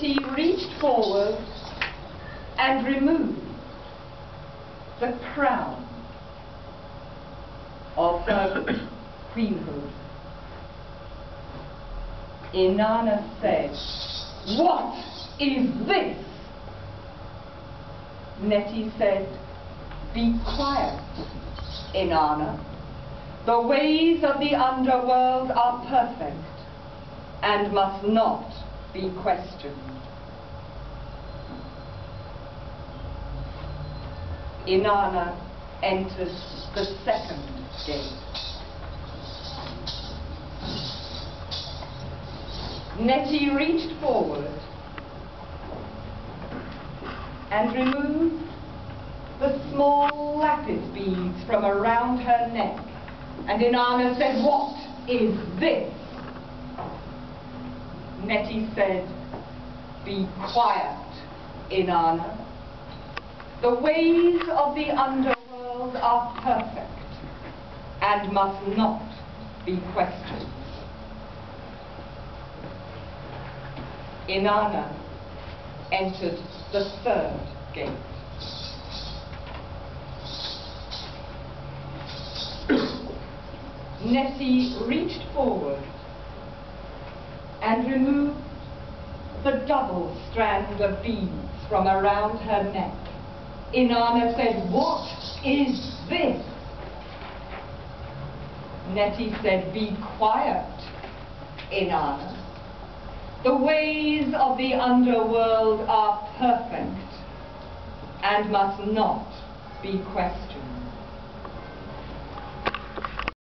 Neti reached forward and removed the crown of her queenhood. Inanna said, What is this? Neti said, Be quiet, Inanna. The ways of the underworld are perfect and must not be questioned. Inanna enters the second gate. Neti reached forward and removed the small lapis beads from around her neck. And Inanna said, What is this? Neti said, Be quiet, Inanna. The ways of the underworld are perfect and must not be questioned. Inanna entered the third gate. Neti reached forward and removed the double strand of beads from around her neck. Inanna said, What is this? Neti said, Be quiet, Inanna. The ways of the underworld are perfect and must not be questioned.